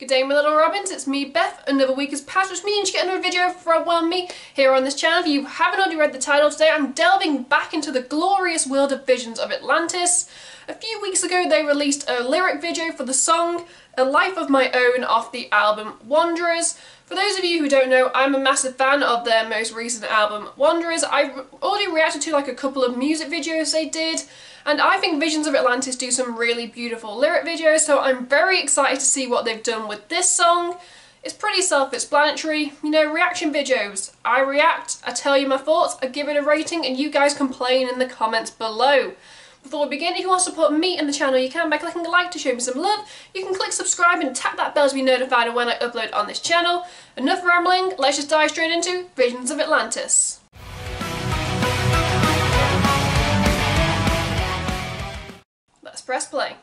Good day my little robins, it's me Beth, another week has passed which means you get another video from me here on this channel. If you haven't already read the title today, I'm delving back into the glorious world of Visions of Atlantis. A few weeks ago they released a lyric video for the song A Life of My Own off the album Wanderers. For those of you who don't know, I'm a massive fan of their most recent album Wanderers. I've already reacted to like a couple of music videos they did and I think Visions of Atlantis do some really beautiful lyric videos, so I'm very excited to see what they've done with this song. It's pretty self-explanatory, you know, reaction videos. I react, I tell you my thoughts, I give it a rating, and you guys complain in the comments below. Before we begin, if you want to support me and the channel, you can by clicking like to show me some love. You can click subscribe and tap that bell to be notified of when I upload on this channel. Enough rambling, let's just dive straight into Visions of Atlantis. Let's press play.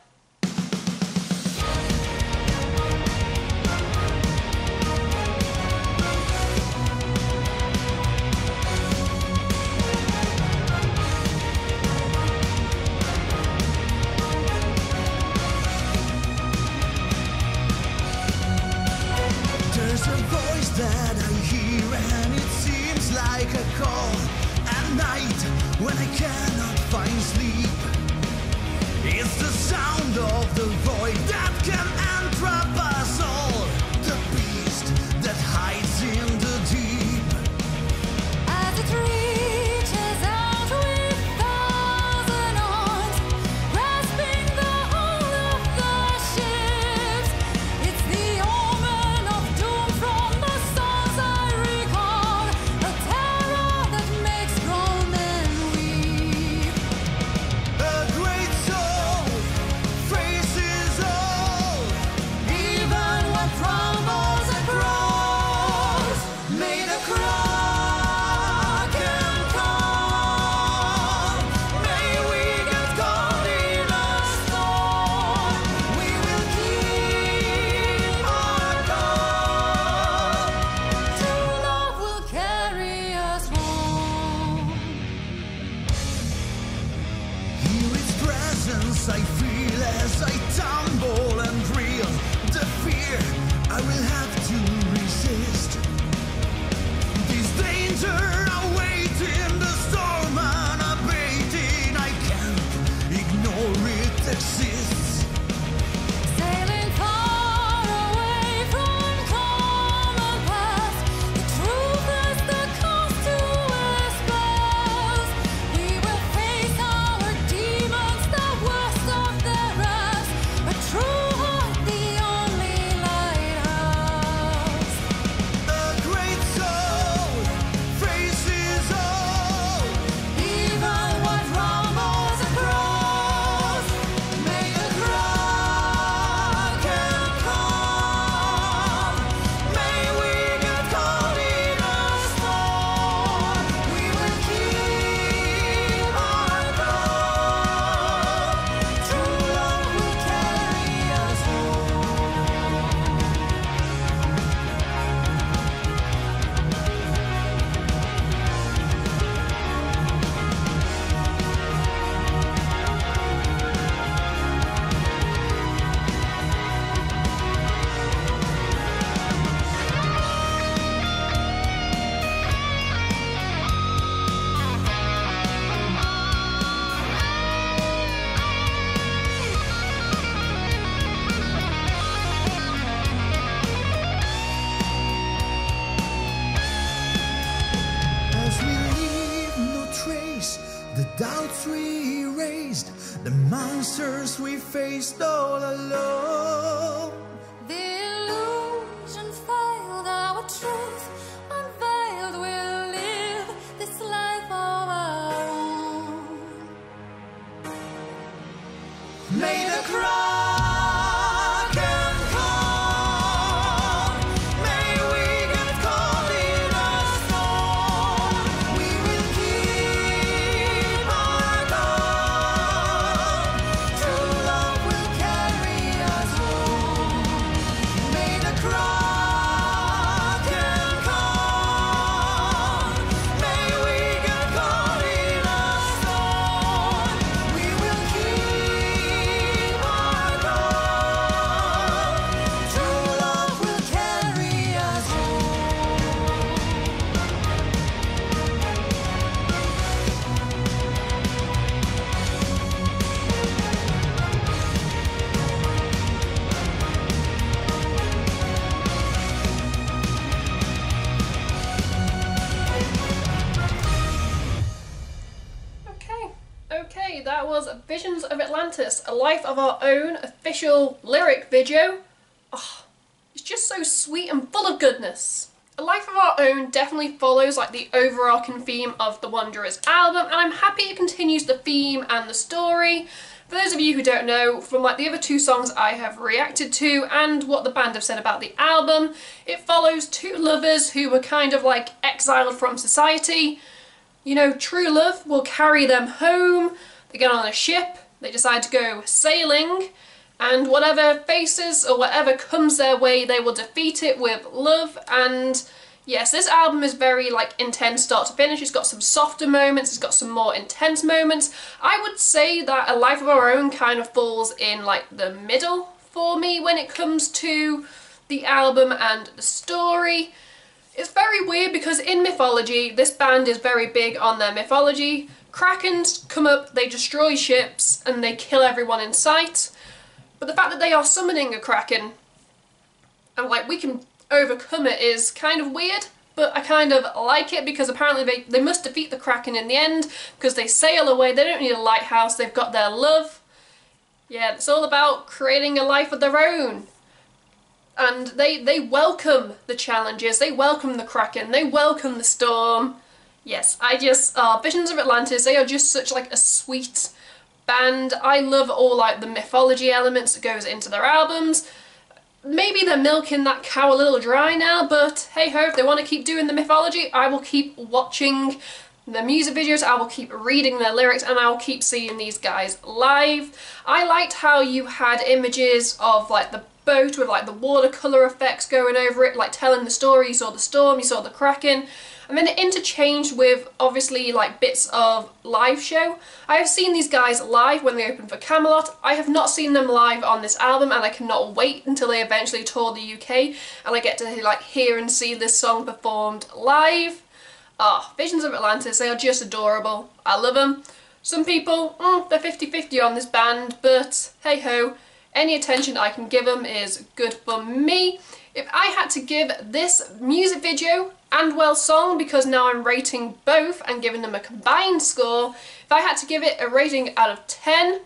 The sound of the monsters we faced all alone. A Life of Our Own official lyric video. Oh, it's just so sweet and full of goodness. A Life of Our Own definitely follows like the overarching theme of the Wanderers album and I'm happy it continues the theme and the story. For those of you who don't know, from like the other two songs I have reacted to and what the band have said about the album, it follows two lovers who were kind of like exiled from society. You know, true love will carry them home, they get on a ship, they decide to go sailing, and whatever faces or whatever comes their way, they will defeat it with love. And yes, this album is very like intense start to finish. It's got some softer moments, it's got some more intense moments. I would say that A Life of Our Own kind of falls in like the middle for me when it comes to the album and the story. It's very weird because in mythology, this band is very big on their mythology. Krakens come up, they destroy ships, and they kill everyone in sight. But the fact that they are summoning a Kraken, and like we can overcome it is kind of weird, but I kind of like it because apparently they, they must defeat the Kraken in the end because they sail away, they don't need a lighthouse, they've got their love. Yeah, it's all about creating a life of their own. And they, they welcome the challenges, they welcome the Kraken, they welcome the storm. Yes, I just, uh, Visions of Atlantis, they are just such like a sweet band. I love all like the mythology elements that goes into their albums. Maybe they're milking that cow a little dry now, but hey ho, if they want to keep doing the mythology, I will keep watching their music videos, I will keep reading their lyrics, and I will keep seeing these guys live. I liked how you had images of like the boat with like the watercolour effects going over it, like telling the story. You saw the storm, you saw the kraken, and then it interchanged with obviously like bits of live show. I have seen these guys live when they opened for Kamelot. I have not seen them live on this album and I cannot wait until they eventually tour the UK and I get to like hear and see this song performed live. Ah, Visions of Atlantis, they are just adorable. I love them. Some people, mm, they're 50-50 on this band, but hey ho, any attention I can give them is good for me. If I had to give this music video and well song, because now I'm rating both and giving them a combined score, if I had to give it a rating out of 10,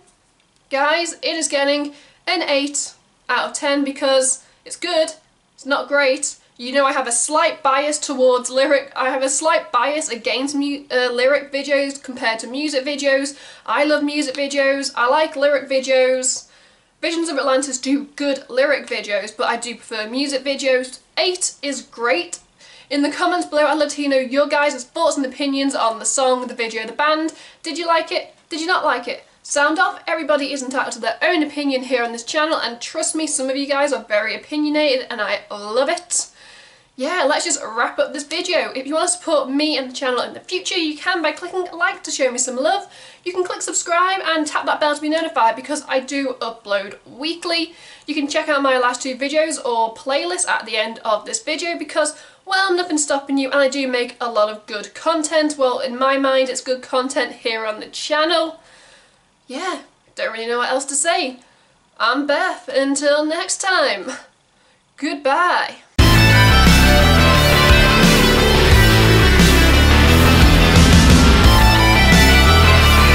guys, it is getting an 8 out of 10 because it's good, it's not great. You know I have a slight bias towards lyric, I have a slight bias against uh, lyric videos compared to music videos. I love music videos, I like lyric videos. Visions of Atlantis do good lyric videos, but I do prefer music videos. 8 is great. In the comments below, I'd love to know your guys' thoughts and opinions on the song, the video, the band. Did you like it? Did you not like it? Sound off, everybody is entitled to their own opinion here on this channel, and trust me, some of you guys are very opinionated, and I love it yeah, let's just wrap up this video. If you want to support me and the channel in the future, you can by clicking like to show me some love. You can click subscribe and tap that bell to be notified because I do upload weekly. You can check out my last two videos or playlists at the end of this video because, well, nothing's stopping you and I do make a lot of good content. Well, in my mind, it's good content here on the channel. Yeah, don't really know what else to say. I'm Beth. Until next time, goodbye.